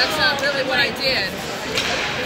That's not really what I did.